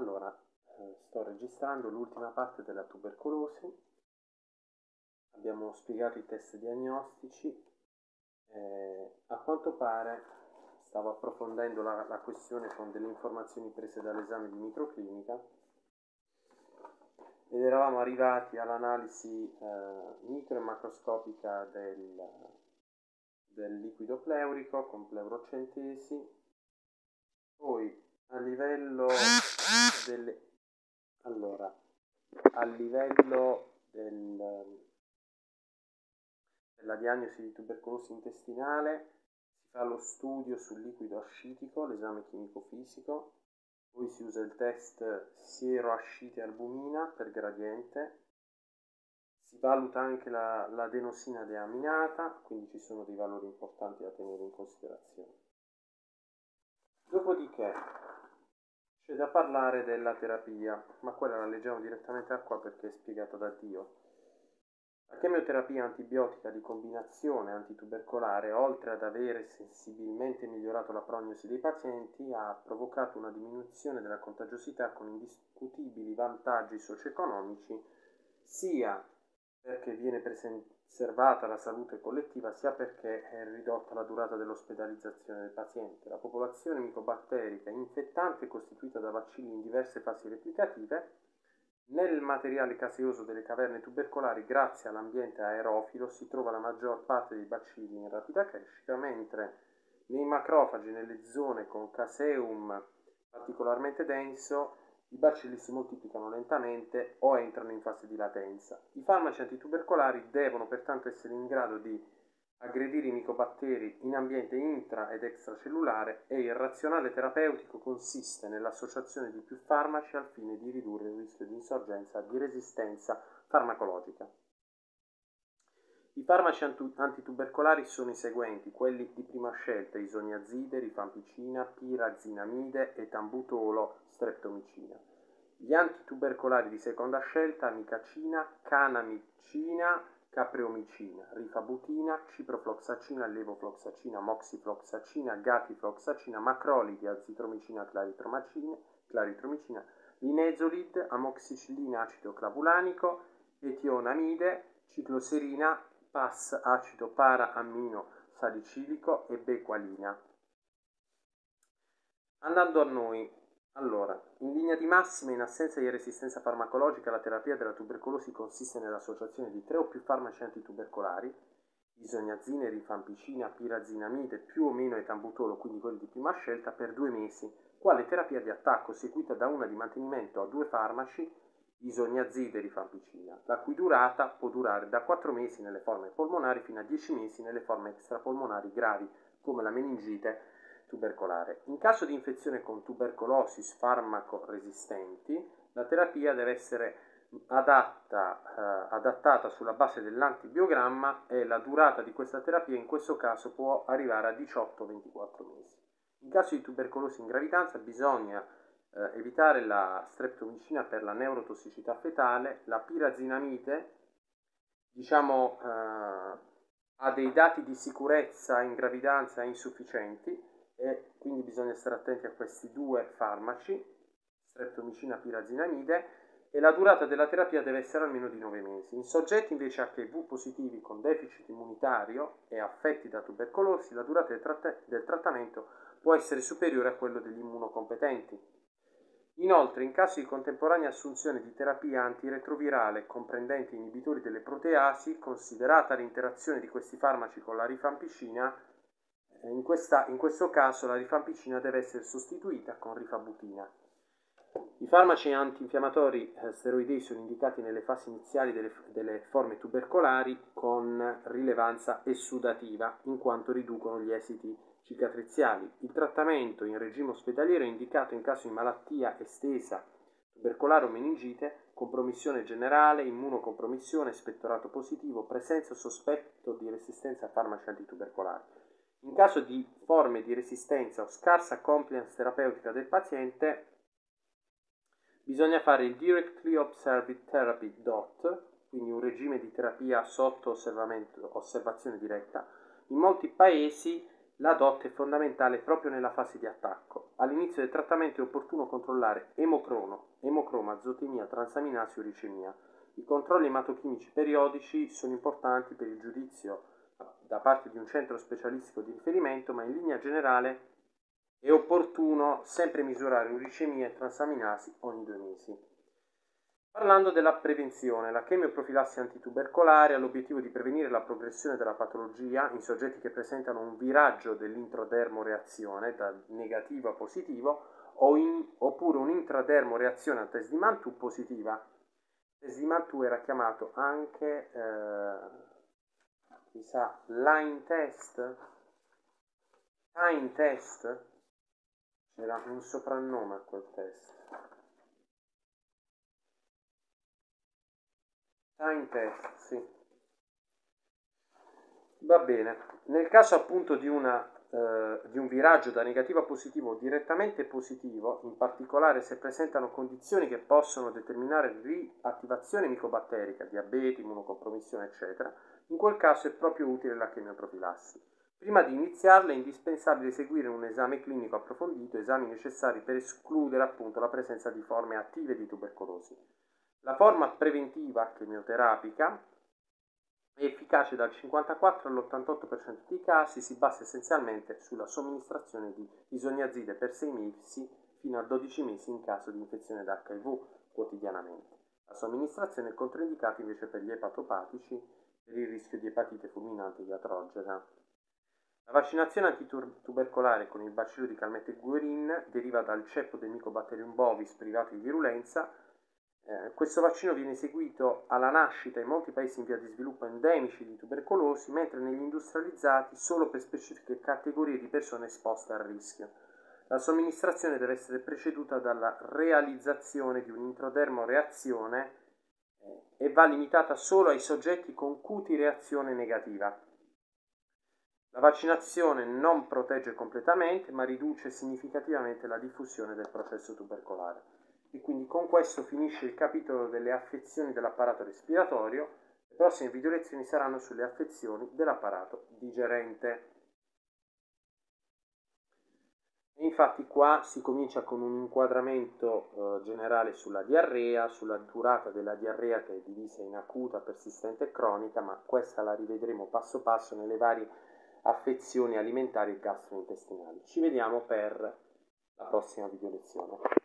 Allora, eh, sto registrando l'ultima parte della tubercolosi. Abbiamo spiegato i test diagnostici. Eh, a quanto pare stavo approfondendo la, la questione con delle informazioni prese dall'esame di microclinica ed eravamo arrivati all'analisi eh, micro e macroscopica del, del liquido pleurico con pleurocentesi, poi a livello delle allora a livello del, della diagnosi di tubercolosi intestinale si fa lo studio sul liquido ascitico, l'esame chimico-fisico, poi si usa il test siero-ascite albumina per gradiente, si valuta anche la, l'adenosina deaminata, quindi ci sono dei valori importanti da tenere in considerazione. Dopodiché c'è da parlare della terapia, ma quella la leggiamo direttamente a qua perché è spiegata da Dio. La chemioterapia antibiotica di combinazione antitubercolare, oltre ad avere sensibilmente migliorato la prognosi dei pazienti, ha provocato una diminuzione della contagiosità con indiscutibili vantaggi socio-economici, sia perché viene preservata la salute collettiva, sia perché è ridotta la durata dell'ospedalizzazione del paziente. La popolazione micobatterica infettante è costituita da bacilli in diverse fasi replicative nel materiale caseoso delle caverne tubercolari, grazie all'ambiente aerofilo, si trova la maggior parte dei bacilli in rapida crescita, mentre nei macrofagi, nelle zone con caseum particolarmente denso, i bacilli si moltiplicano lentamente o entrano in fase di latenza. I farmaci antitubercolari devono pertanto essere in grado di aggredire i micobatteri in ambiente intra ed extracellulare e il razionale terapeutico consiste nell'associazione di più farmaci al fine di ridurre il rischio di insorgenza di resistenza farmacologica. I farmaci antitubercolari sono i seguenti, quelli di prima scelta, isoniazide, rifampicina, pirazinamide e tambutolo, streptomicina. Gli antitubercolari di seconda scelta, amicacina, canamicina, capreomicina, rifabutina, ciprofloxacina, levofloxacina, moxifloxacina, gatifloxacina, macrolidi, azitromicina, claritromicina, claritromicina linezolid, amoxicillina, acido clavulanico, etionamide, cicloserina, PAS, acido para-ammino salicilico e bequalina. Andando a noi, allora, in linea di massima, in assenza di resistenza farmacologica, la terapia della tubercolosi consiste nell'associazione di tre o più farmaci antitubercolari, isoniazine, rifampicina, pirazinamide, più o meno etambutolo, quindi quelli di prima scelta, per due mesi, quale terapia di attacco seguita da una di mantenimento a due farmaci, isoniazide e rifampicina, la cui durata può durare da 4 mesi nelle forme polmonari fino a 10 mesi nelle forme extrapolmonari gravi, come la meningite tubercolare. In caso di infezione con tubercolosi farmaco-resistenti, la terapia deve essere adatta, eh, adattata sulla base dell'antibiogramma e la durata di questa terapia in questo caso può arrivare a 18-24 mesi. In caso di tubercolosi in gravidanza bisogna eh, evitare la streptomicina per la neurotossicità fetale, la pirazinamide, diciamo, eh, ha dei dati di sicurezza in gravidanza insufficienti, e quindi bisogna stare attenti a questi due farmaci, streptomicina pirazinamide, e la durata della terapia deve essere almeno di 9 mesi. In soggetti invece HIV positivi con deficit immunitario e affetti da tubercolosi, la durata del, tratt- del trattamento può essere superiore a quello degli immunocompetenti. Inoltre, in caso di contemporanea assunzione di terapia antiretrovirale comprendente inibitori delle proteasi, considerata l'interazione di questi farmaci con la rifampicina, in, questa, in questo caso la rifampicina deve essere sostituita con rifabutina. I farmaci antinfiammatori eh, steroidei sono indicati nelle fasi iniziali delle, delle, forme tubercolari con rilevanza essudativa, in quanto riducono gli esiti cicatriziali. Il trattamento in regime ospedaliero è indicato in caso di malattia estesa tubercolare o meningite, compromissione generale, immunocompromissione, spettorato positivo, presenza o sospetto di resistenza a farmaci antitubercolari. In caso di forme di resistenza o scarsa compliance terapeutica del paziente, bisogna fare il Directly Observed Therapy DOT, quindi un regime di terapia sotto osservazione diretta. In molti paesi la DOT è fondamentale proprio nella fase di attacco. All'inizio del trattamento è opportuno controllare emocrono, emocroma, azotemia, transaminasi, uricemia. I controlli ematochimici periodici sono importanti per il giudizio da parte di un centro specialistico di riferimento, ma in linea generale è opportuno sempre misurare uricemia e transaminasi ogni due mesi. Parlando della prevenzione, la chemioprofilassi antitubercolare ha l'obiettivo di prevenire la progressione della patologia in soggetti che presentano un viraggio dell'introdermoreazione da negativo a positivo o in, oppure un'intradermoreazione a test di Mantoux positiva. Test di Mantoux era chiamato anche eh, chissà, line test, time test, c'era un soprannome a quel test. Time test, sì. Va bene. Nel caso appunto di, una, eh, di un viraggio da negativo a positivo direttamente positivo, in particolare se presentano condizioni che possono determinare riattivazione micobatterica, diabete, immunocompromissione, eccetera, in quel caso è proprio utile la chemioprofilassi. Prima di iniziarla è indispensabile eseguire un esame clinico approfondito, esami necessari per escludere appunto la presenza di forme attive di tubercolosi. La forma preventiva chemioterapica è efficace dal 54 all'88% dei casi, si basa essenzialmente sulla somministrazione di isoniazide per 6 mesi fino a 12 mesi in caso di infezione da HIV quotidianamente. La somministrazione è controindicata invece per gli epatopatici per il rischio di epatite fulminante iatrogena. La vaccinazione antitubercolare con il bacillo di Calmette Guerin deriva dal ceppo del Mycobacterium bovis privato di virulenza eh, questo vaccino viene eseguito alla nascita in molti paesi in via di sviluppo endemici di tubercolosi, mentre negli industrializzati solo per specifiche categorie di persone esposte al rischio. La somministrazione deve essere preceduta dalla realizzazione di un'introdermoreazione eh, e va limitata solo ai soggetti con cuti reazione negativa. La vaccinazione non protegge completamente, ma riduce significativamente la diffusione del processo tubercolare. E quindi con questo finisce il capitolo delle affezioni dell'apparato respiratorio. Le prossime video lezioni saranno sulle affezioni dell'apparato digerente. E infatti qua si comincia con un inquadramento eh, generale sulla diarrea, sulla durata della diarrea che è divisa in acuta, persistente e cronica, ma questa la rivedremo passo passo nelle varie affezioni alimentari e gastrointestinali. Ci vediamo per la prossima video lezione.